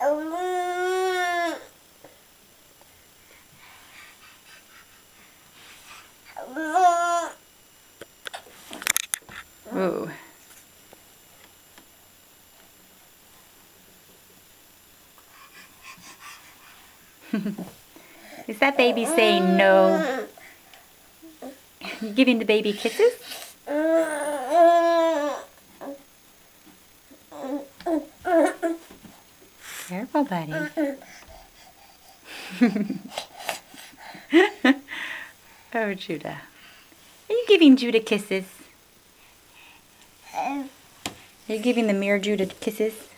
Ooh. Is that baby saying no? You giving the baby kisses? Careful, buddy. oh, Judah. Are you giving Judah kisses? Uh, Are you giving the mirror Judah kisses?